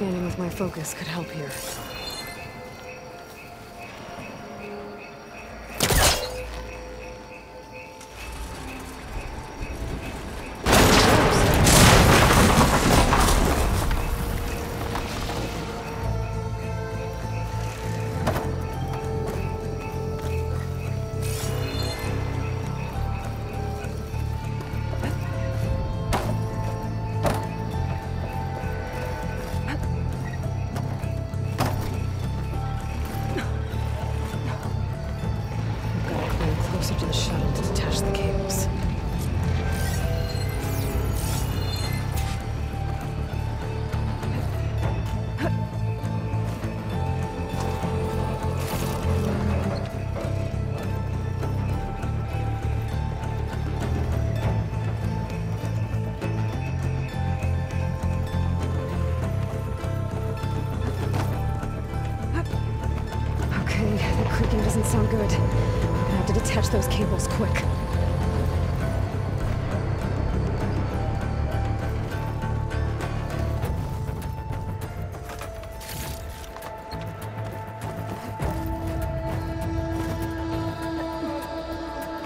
Scanning with my focus could help here. Squeaking doesn't sound good. I have to detach those cables quick.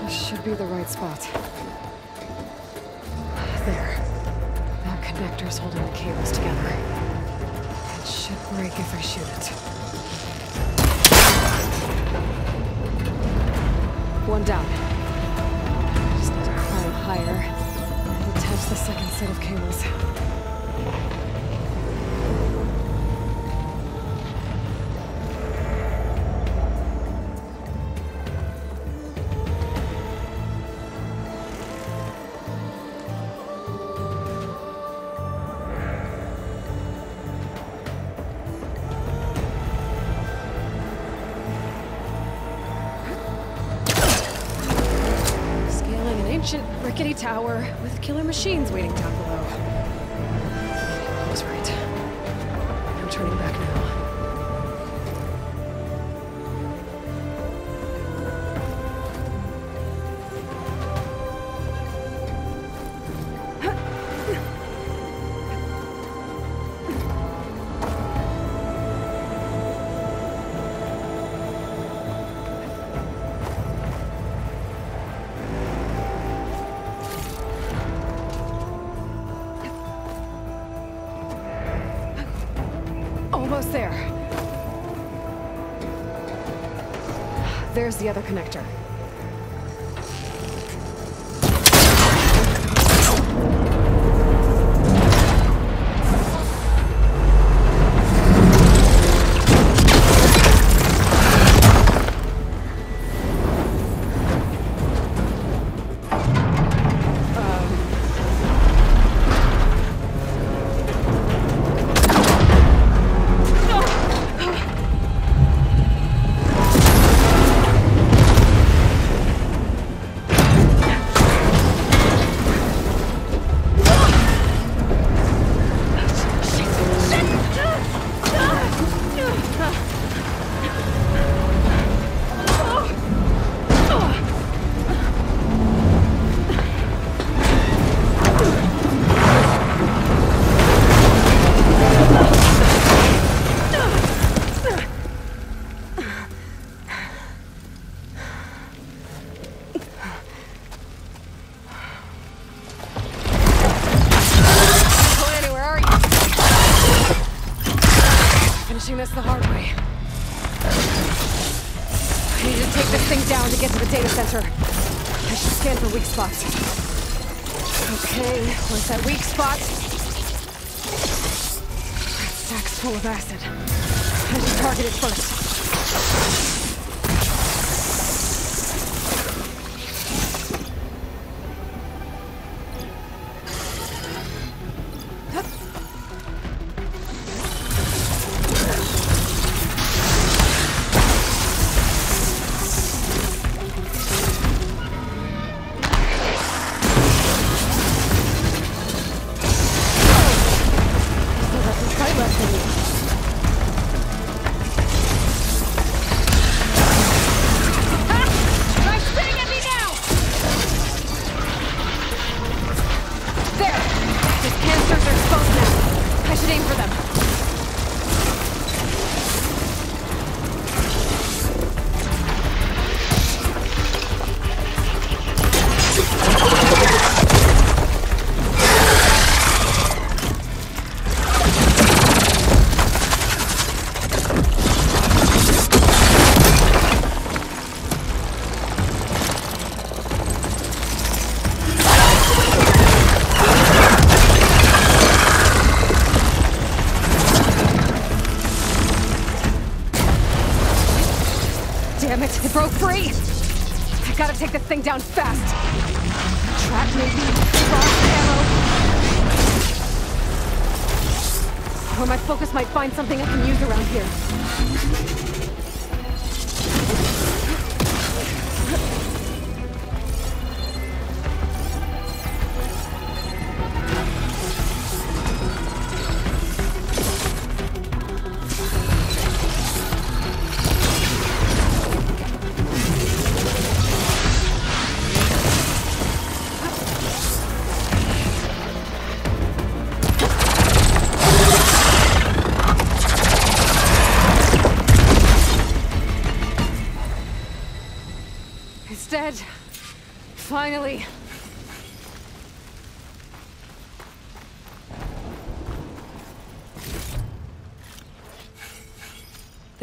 This should be the right spot. one down. tower with killer machines waiting down Where's the other connector?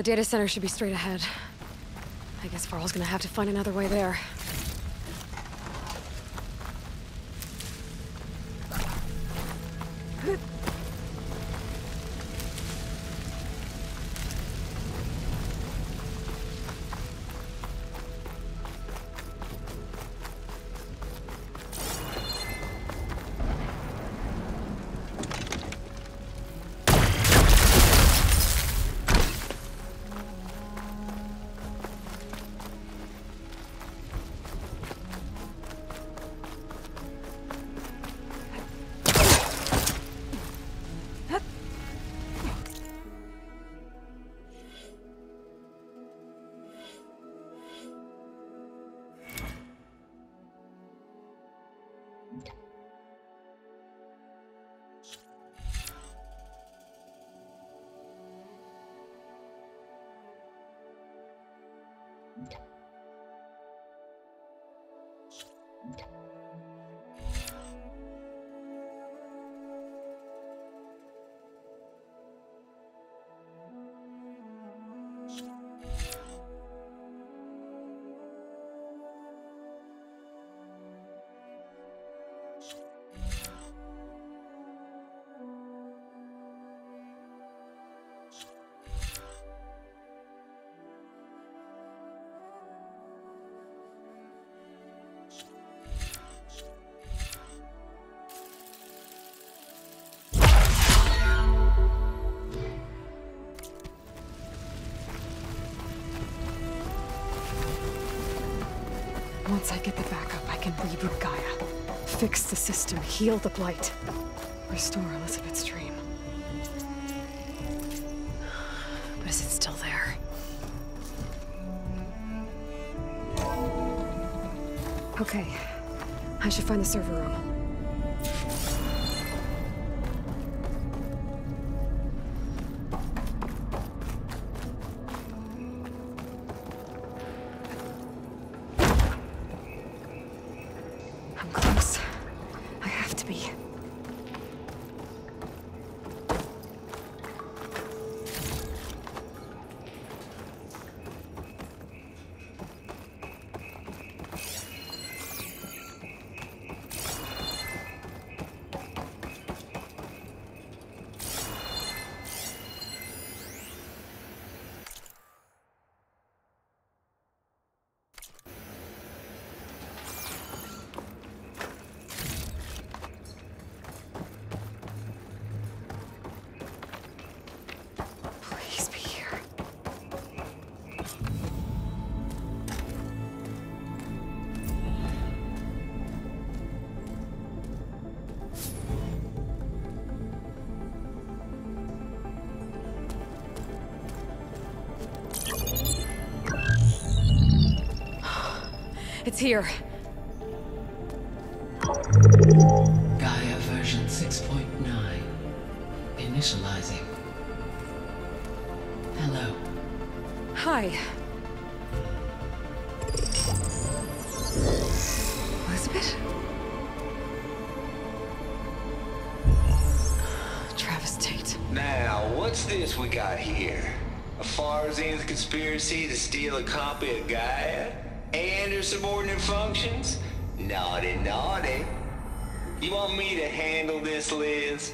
The data center should be straight ahead. I guess Varl's gonna have to find another way there. I get the backup, I can reboot Gaia. Fix the system, heal the Blight. Restore Elizabeth's dream. But is it still there? Okay. I should find the server room. It's here. Gaia version 6.9. Initializing. Hello. Hi. Elizabeth? Travis Tate. Now, what's this we got here? A Farzian's conspiracy to steal a copy of Gaia? And her subordinate functions? Naughty, naughty. You want me to handle this, Liz?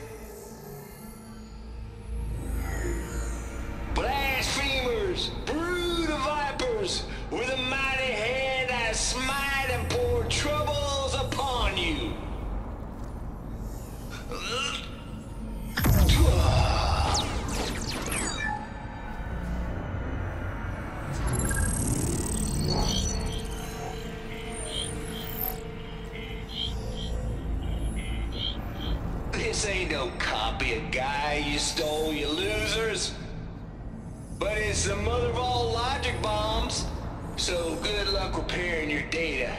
Good luck repairing your data.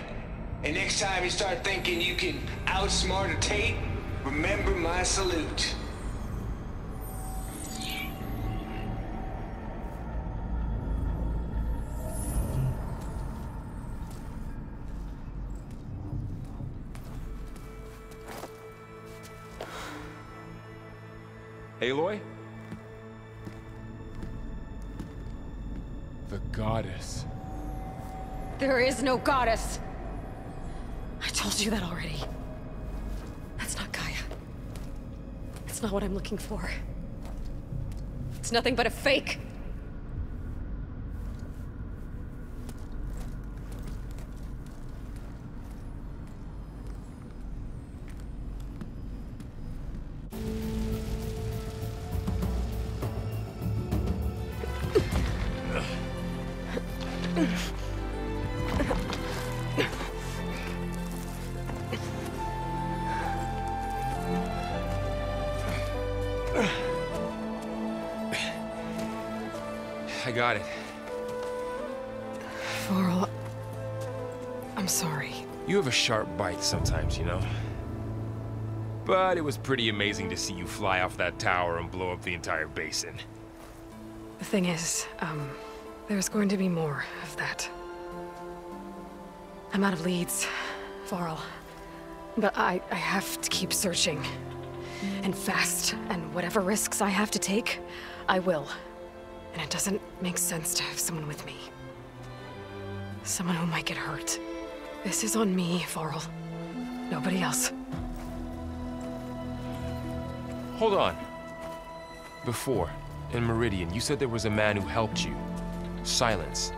And next time you start thinking you can outsmart a Tate, remember my salute. Aloy? The goddess. There is no goddess! I told you that already. That's not Gaia. It's not what I'm looking for. It's nothing but a fake. Got it. Varl, I'm sorry. You have a sharp bite sometimes, you know? But it was pretty amazing to see you fly off that tower and blow up the entire basin. The thing is, um, there's going to be more of that. I'm out of leads, Varl. But I, I have to keep searching. And fast, and whatever risks I have to take, I will. And it doesn't make sense to have someone with me. Someone who might get hurt. This is on me, Varl. Nobody else. Hold on. Before, in Meridian, you said there was a man who helped you. Sylens.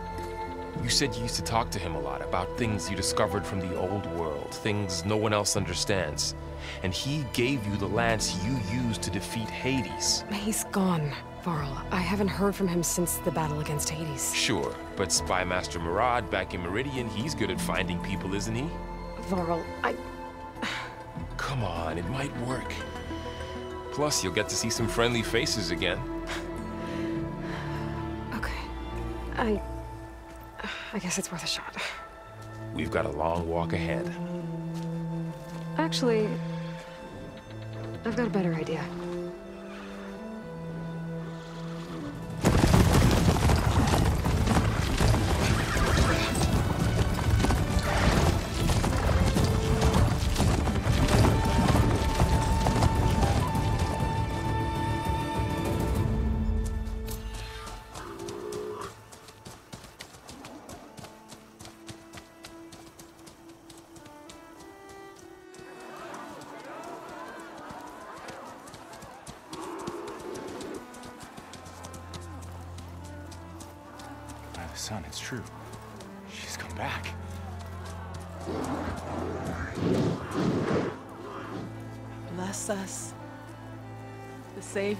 You said you used to talk to him a lot about things you discovered from the old world, things no one else understands. And he gave you the lance you used to defeat Hades. He's gone, Varl. I haven't heard from him since the battle against Hades. Sure, but Spy Master Marad back in Meridian, he's good at finding people, isn't he? Varl, I... Come on, it might work. Plus, you'll get to see some friendly faces again. Okay. I... I guess it's worth a shot. We've got a long walk ahead. Actually... I've got a better idea.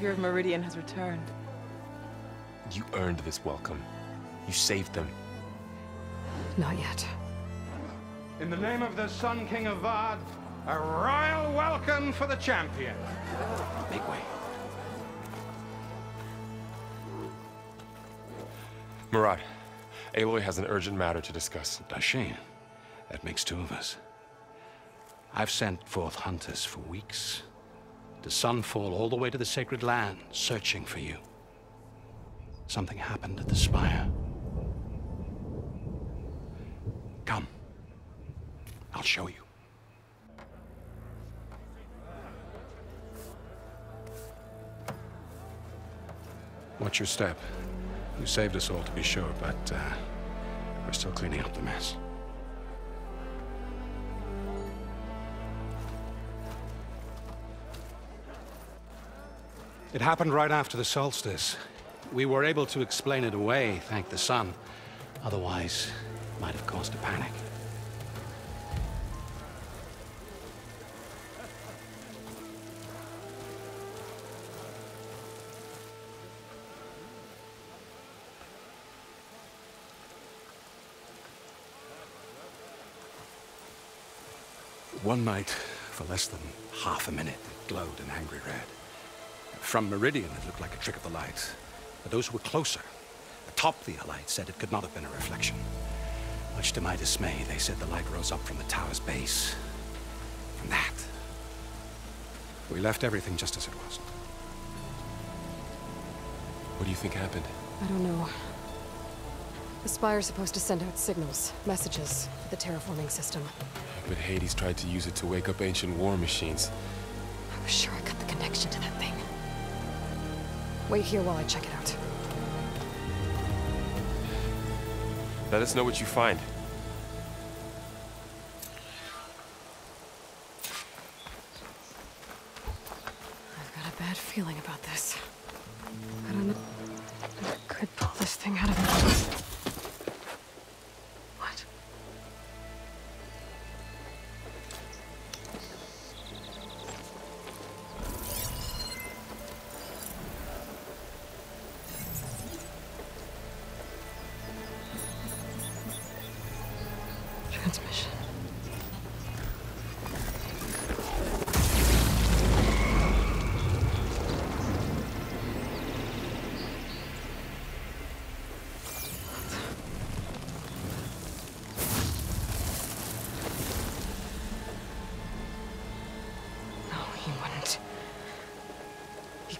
Savior of Meridian has returned. You earned this welcome. You saved them. Not yet. In the name of the Sun King Avad, a royal welcome for the champion. Make way. Marad, Aloy has an urgent matter to discuss. Dashane, that makes two of us. I've sent forth hunters for weeks. To Sunfall all the way to the Sacred Land, searching for you. Something happened at the Spire. Come. I'll show you. Watch your step. You saved us all, to be sure, but uh, we're still cleaning up the mess. It happened right after the solstice. We were able to explain it away, thank the sun. Otherwise, it might have caused a panic. One night, for less than half a minute. It glowed an angry red. From Meridian, it looked like a trick of the light. But those who were closer, atop the light, said it could not have been a reflection. Much to my dismay, they said the light rose up from the tower's base. From that. We left everything just as it was. What do you think happened? I don't know. The Spire's supposed to send out signals, messages, for the terraforming system. But Hades tried to use it to wake up ancient war machines. I was sure I got the connection to that thing. Wait here while I check it out. Let us know what you find.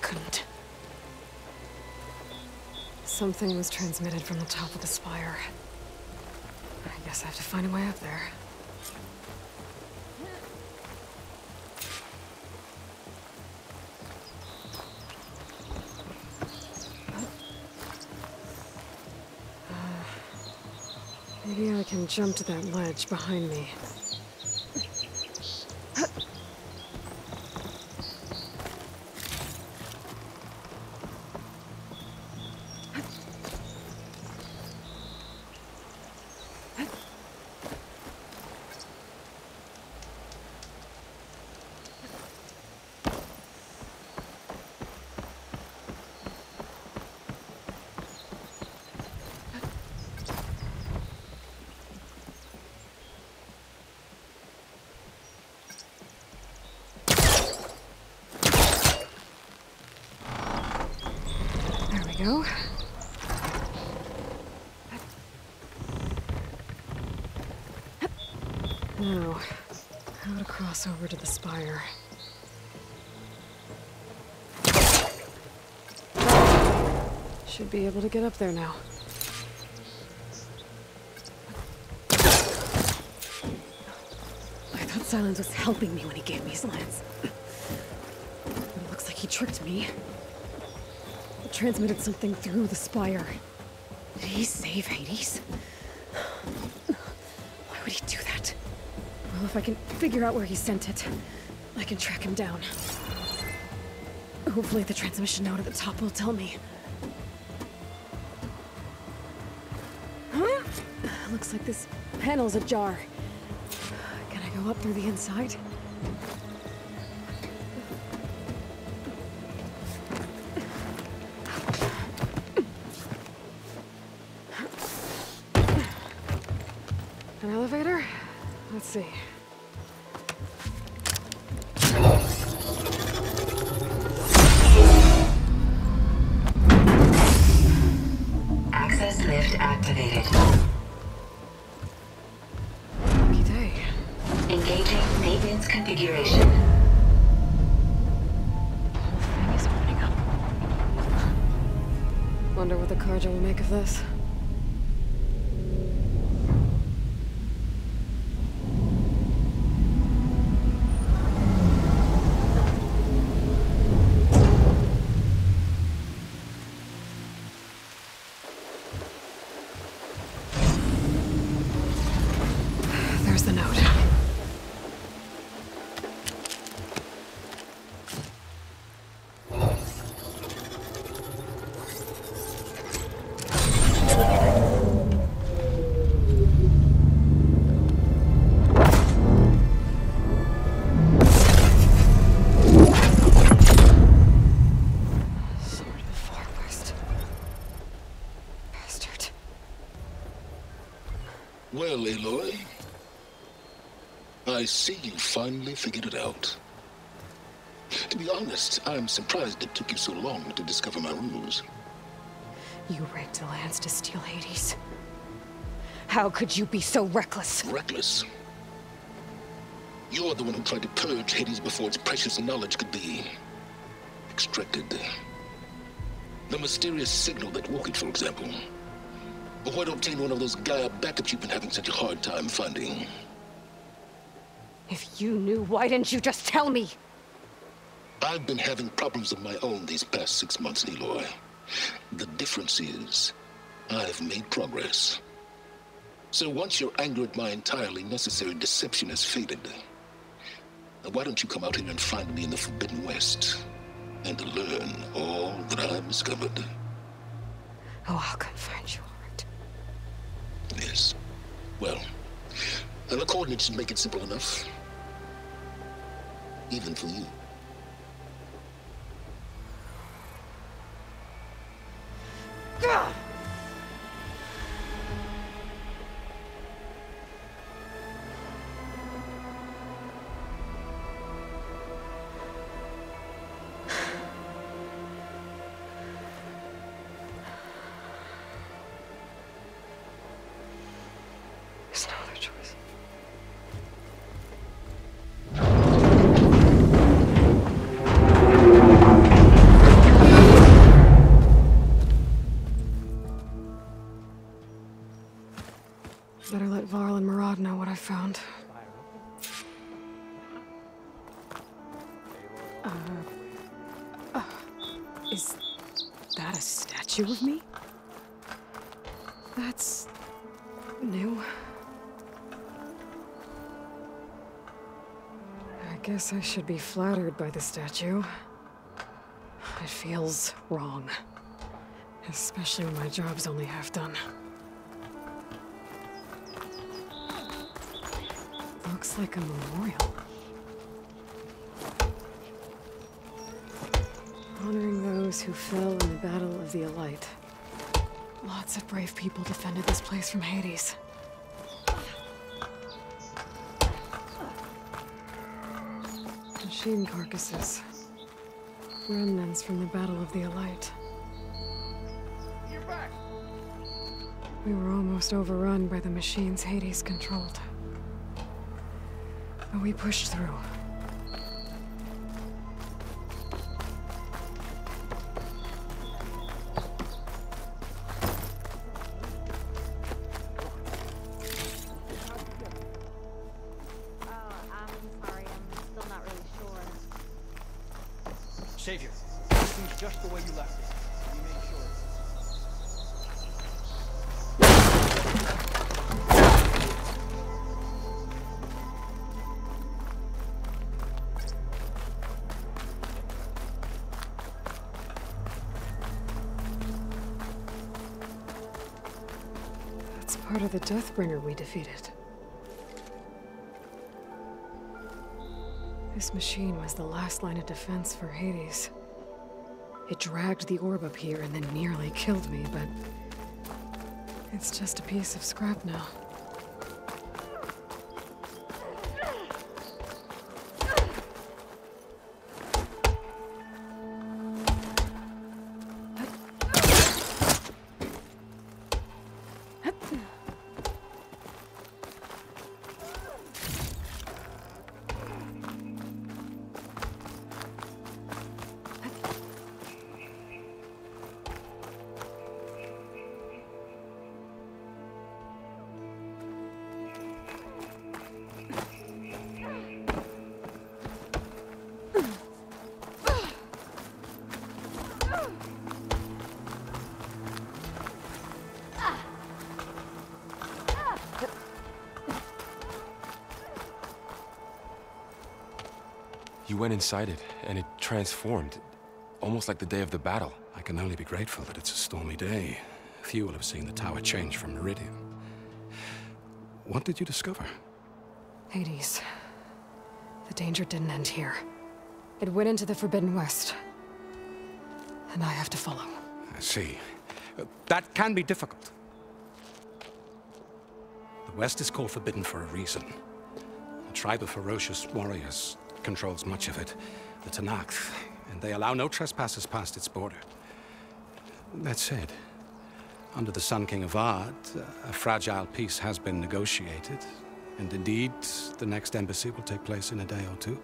Couldn't. Something was transmitted from the top of the spire. I guess I have to find a way up there. Uh, Maybe I can jump to that ledge behind me. How to cross over to the spire. Should be able to get up there now. I thought Sylens was helping me when he gave me slants. But it looks like he tricked me. Transmitted something through the spire. Did he save Hades? Well, if I can figure out where he sent it, I can track him down. Hopefully the transmission note at the top will tell me. Huh? Looks like this panel's ajar. Can I go up through the inside? An elevator? Let's see. Maintenance configuration. Wonder what the Carja will make of this. I see you finally figured it out. To be honest, I'm surprised it took you so long to discover my ruse. You rigged the lands to steal Hades. How could you be so reckless? Reckless? You're the one who tried to purge Hades before its precious knowledge could be... extracted. The mysterious signal that woke it, for example. But why obtain one of those Gaia backups you've been having such a hard time finding? If you knew, why didn't you just tell me? I've been having problems of my own these past six months, Aloy. The difference is, I've made progress. So once your anger at my entirely necessary deception has faded, why don't you come out here and find me in the Forbidden West and learn all that I've discovered? Oh, I'll come find you, right. Yes. Well, and the coordinates make it simple enough. Even for you. Ugh! I should be flattered by the statue. It feels wrong. Especially when my job's only half done. Looks like a memorial. Honoring those who fell in the Battle of the Alight. Lots of brave people defended this place from Hades. Machine carcasses. Remnants from the Battle of the Alight. We were almost overrun by the machines Hades controlled. But we pushed through. Just the way you left it. That's part of the Deathbringer we defeated. This machine was the last line of defense for Hades. It dragged the orb up here and then nearly killed me, but... It's just a piece of scrap now. Went inside it, and it transformed. Almost like the day of the battle. I can only be grateful that it's a stormy day. Few will have seen the tower change from Meridian. What did you discover? Hades. The danger didn't end here. It went into the Forbidden West. And I have to follow. I see. That can be difficult. The West is called forbidden for a reason. A tribe of ferocious warriors controls much of it, the Tenakth, and they allow no trespassers past its border. That said, under the Sun King Avad, a fragile peace has been negotiated, and indeed, the next embassy will take place in a day or two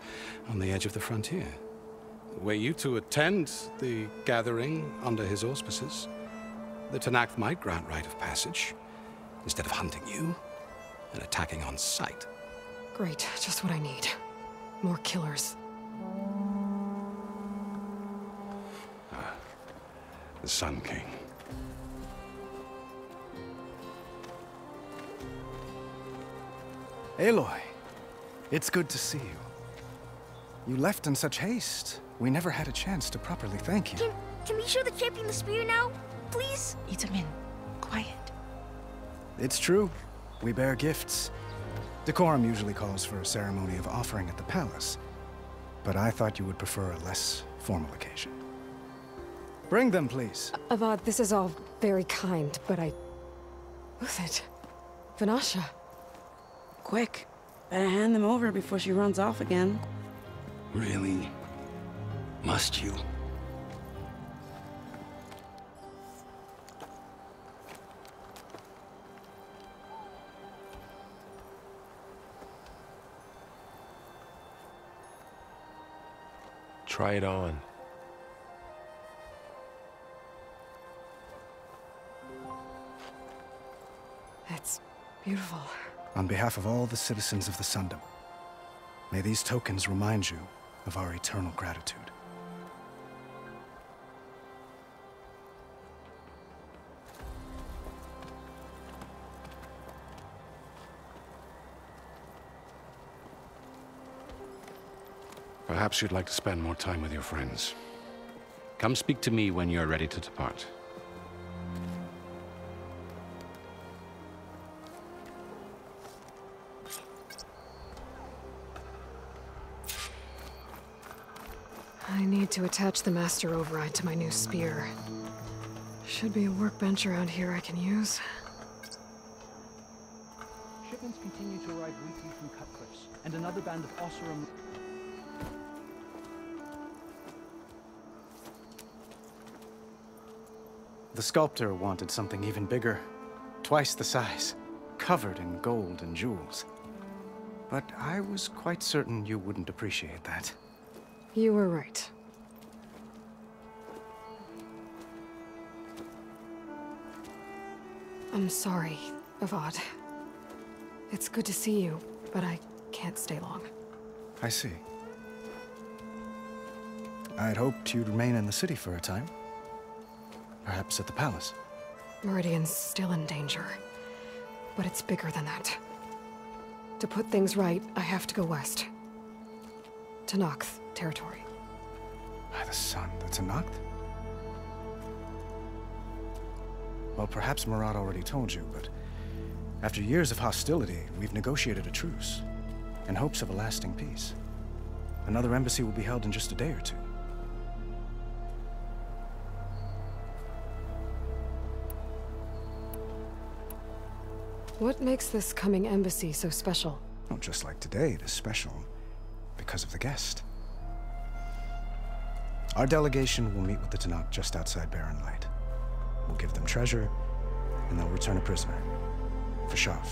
on the edge of the frontier. Were you to attend the gathering under his auspices, the Tenakth might grant right of passage, instead of hunting you and attacking on sight. Great, just what I need. More killers. Uh, the Sun King. Aloy, it's good to see you. You left in such haste. We never had a chance to properly thank you. Can, can we show the champion the spear now? Please? Itamen, quiet. It's true. We bear gifts. Decorum usually calls for a ceremony of offering at the palace. But I thought you would prefer a less formal occasion. Bring them, please. Avad, this is all very kind, but I... Who's it? Vanasha. Quick. Better hand them over before she runs off again. Really? Must you? Try it on. It's beautiful. On behalf of all the citizens of the Sundom, may these tokens remind you of our eternal gratitude. Perhaps you'd like to spend more time with your friends. Come speak to me when you're ready to depart. I need to attach the Master Override to my new spear. Should be a workbench around here I can use. Shipments continue to arrive weekly from Cutcliffs, and another band of Oseram... The sculptor wanted something even bigger, twice the size, covered in gold and jewels. But I was quite certain you wouldn't appreciate that. You were right. I'm sorry, Avad. It's good to see you, but I can't stay long. I see. I had hoped you'd remain in the city for a time. Perhaps at the palace. Meridian's still in danger. But it's bigger than that. To put things right, I have to go west. To Nox territory. By the sun, the Tenakth? Well, perhaps Marad already told you, but after years of hostility, we've negotiated a truce in hopes of a lasting peace. Another embassy will be held in just a day or two. What makes this coming embassy so special? Not just like today, it is special because of the guest. Our delegation will meet with the Tenakth just outside Barren Light. We'll give them treasure, and they'll return a prisoner. Fashav,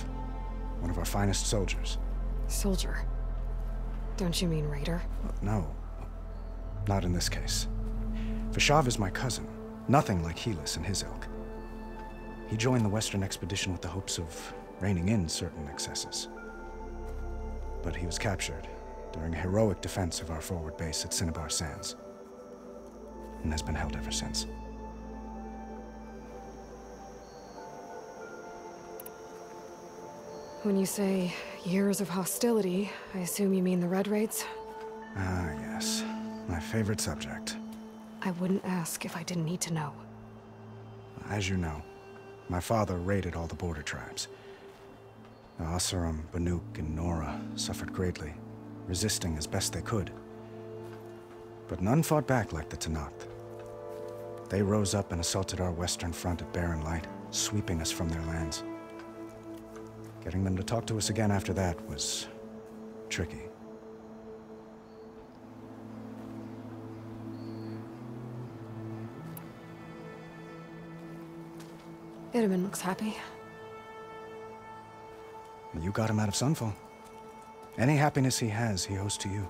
one of our finest soldiers. Soldier? Don't you mean raider? No, not in this case. Fashav is my cousin, nothing like Helis and his ilk. He joined the Western expedition with the hopes of reining in certain excesses. But he was captured during a heroic defense of our forward base at Cinnabar Sands, and has been held ever since. When you say years of hostility, I assume you mean the Red Raids? Ah, yes. My favorite subject. I wouldn't ask if I didn't need to know. As you know, my father raided all the border tribes. Oseram, Banuk, and Nora suffered greatly, resisting as best they could. But none fought back like the Tenakth. They rose up and assaulted our western front at Barren Light, sweeping us from their lands. Getting them to talk to us again after that was tricky. Itamen looks happy. You got him out of Sunfall. Any happiness he has, he owes to you.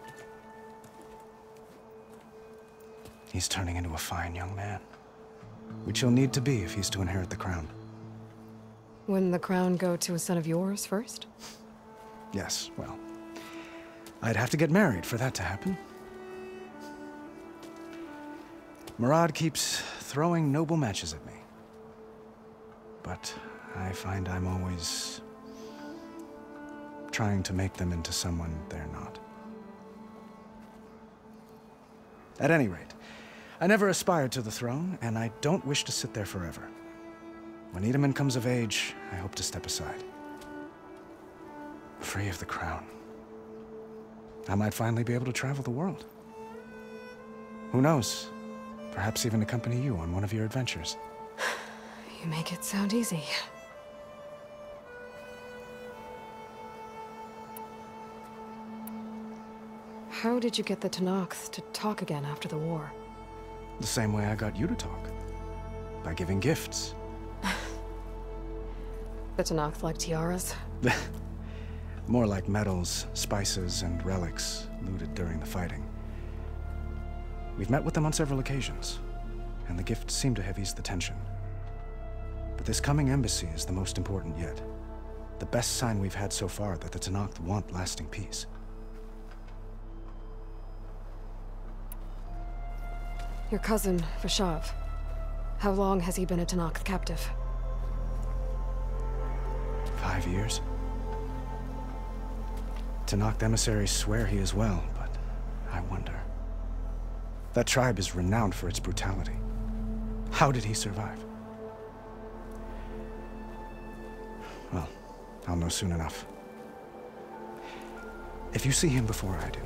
He's turning into a fine young man. Which he'll need to be if he's to inherit the crown. Wouldn't the crown go to a son of yours first? Yes, well, I'd have to get married for that to happen. Marad keeps throwing noble matches at me. But I find I'm always trying to make them into someone they're not. At any rate, I never aspired to the throne, and I don't wish to sit there forever. When Itamen comes of age, I hope to step aside. Free of the crown. I might finally be able to travel the world. Who knows? Perhaps even accompany you on one of your adventures. You make it sound easy. How did you get the Tenakth to talk again after the war? The same way I got you to talk. By giving gifts. The Tenakth like tiaras? More like medals, spices, and relics looted during the fighting. We've met with them on several occasions, and the gifts seem to have eased the tension. This coming embassy is the most important yet. The best sign we've had so far that the Tenakth want lasting peace. Your cousin, Vashav. How long has he been a Tenakth captive? Five years? Tenakth emissaries swear he is well, but I wonder. That tribe is renowned for its brutality. How did he survive? I'll know soon enough. If you see him before I do,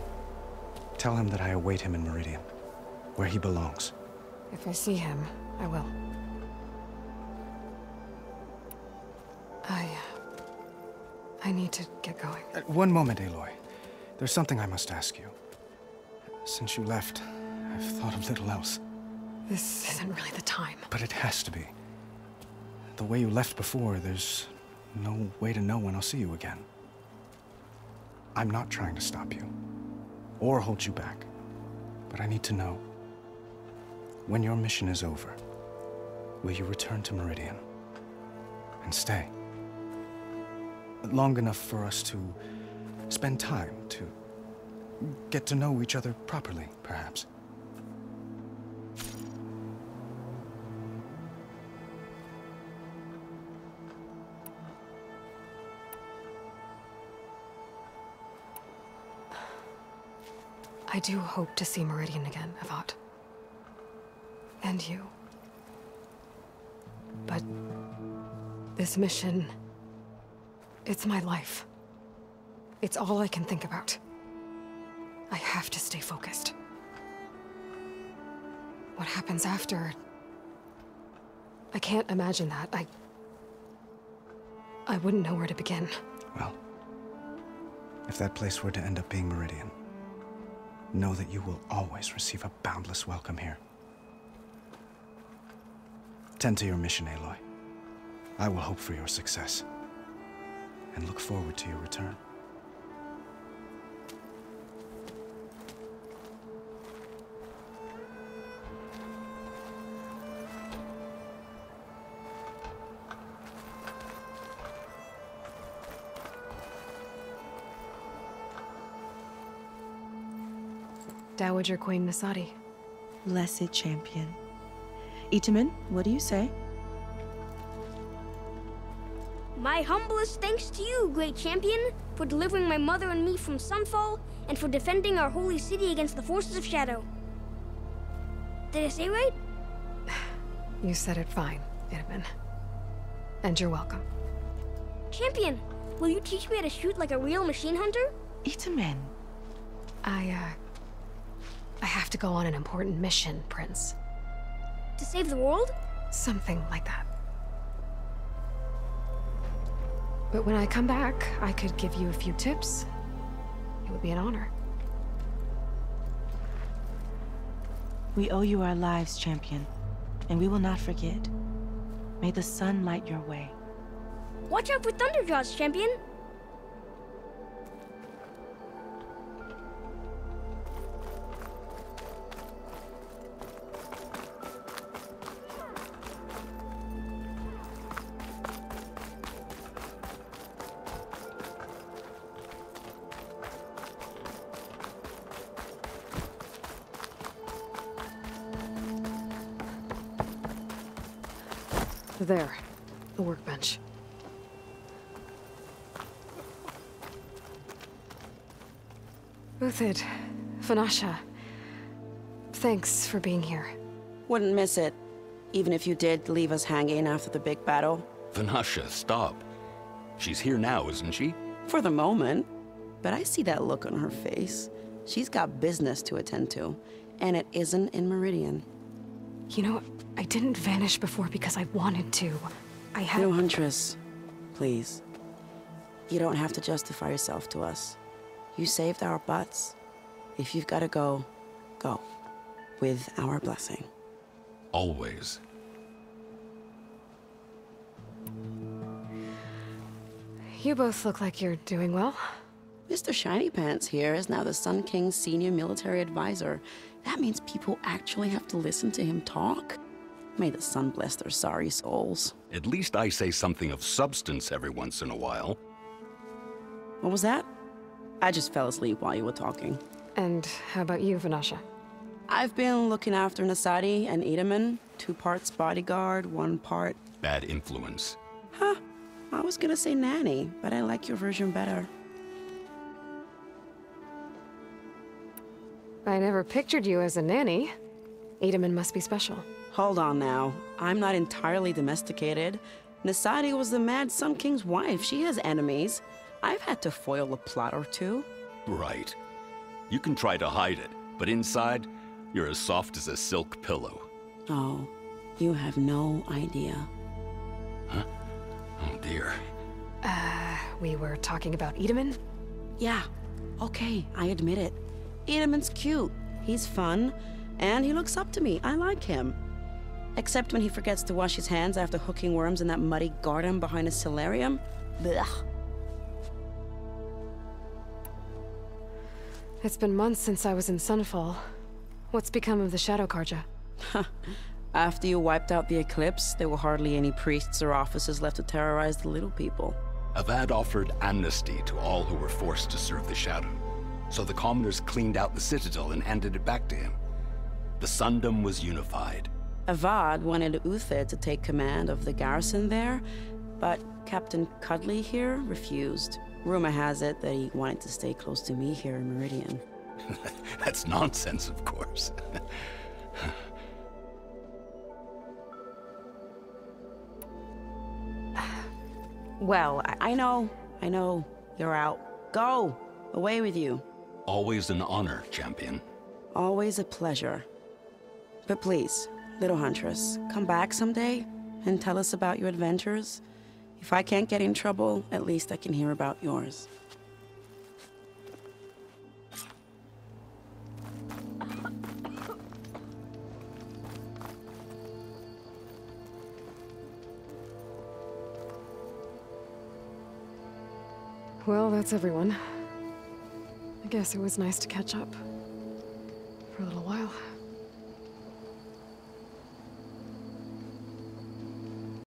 tell him that I await him in Meridian, where he belongs. If I see him, I will. I... I need to get going. Uh, one moment, Aloy. There's something I must ask you. Since you left, I've thought of little else. This isn't really the time. But it has to be. The way you left before, there's no way to know when I'll see you again. I'm not trying to stop you, or hold you back. But I need to know, when your mission is over, will you return to Meridian? And stay? Long enough for us to spend time, to get to know each other properly, perhaps. I do hope to see Meridian again, Avad. And you. But... This mission... It's my life. It's all I can think about. I have to stay focused. What happens after... I can't imagine that. I... I wouldn't know where to begin. Well, if that place were to end up being Meridian, know that you will always receive a boundless welcome here. Tend to your mission, Aloy. I will hope for your success, and look forward to your return. Dowager Queen Nasadi. Blessed champion. Itamen, what do you say? My humblest thanks to you, great champion, for delivering my mother and me from Sunfall, and for defending our holy city against the forces of Shadow. Did I say right? You said it fine, Itamen. And you're welcome. Champion, will you teach me how to shoot like a real machine hunter? Itamen. I, uh... I have to go on an important mission, Prince. To save the world? Something like that. But when I come back, I could give you a few tips. It would be an honor. We owe you our lives, champion, and we will not forget. May the sun light your way. Watch out for Thunderjaws, champion! There. The workbench. Uthid, Vanasha. Thanks for being here. Wouldn't miss it. Even if you did leave us hanging after the big battle. Vanasha, stop. She's here now, isn't she? For the moment. But I see that look on her face. She's got business to attend to. And it isn't in Meridian. You know, I didn't vanish before because I wanted to. I had- No, Huntress. Please. You don't have to justify yourself to us. You saved our butts. If you've got to go, go. With our blessing. Always. You both look like you're doing well. Mr. Shiny Pants here is now the Sun King's senior military advisor. That means people actually have to listen to him talk. May the sun bless their sorry souls. At least I say something of substance every once in a while. What was that? I just fell asleep while you were talking. And how about you, Vanasha? I've been looking after Nasadi and Itamen. Two parts bodyguard, one part... Bad influence. Huh. I was gonna say nanny, but I like your version better. I never pictured you as a nanny. Itamen must be special. Hold on now. I'm not entirely domesticated. Nasadi was the Mad Sun King's wife. She has enemies. I've had to foil a plot or two. Right. You can try to hide it, but inside, you're as soft as a silk pillow. Oh, you have no idea. Huh? Oh dear. Uh, we were talking about Itamen? Yeah. Okay, I admit it. Itamen's cute. He's fun. And he looks up to me. I like him. Except when he forgets to wash his hands after hooking worms in that muddy garden behind his solarium. Blech. It's been months since I was in Sunfall. What's become of the Shadow Carja? After you wiped out the Eclipse, there were hardly any priests or officers left to terrorize the little people. Avad offered amnesty to all who were forced to serve the Shadow. So the commoners cleaned out the Citadel and handed it back to him. The Sundom was unified. Avad wanted Uthid to take command of the garrison there, but Captain Cudley here refused. Rumor has it that he wanted to stay close to me here in Meridian. That's nonsense, of course. well, I, I know, I know. You're out. Go! Away with you. Always an honor, champion. Always a pleasure. But please, little huntress, come back someday and tell us about your adventures. If I can't get in trouble, at least I can hear about yours. Well, that's everyone. I guess it was nice to catch up. For a little while.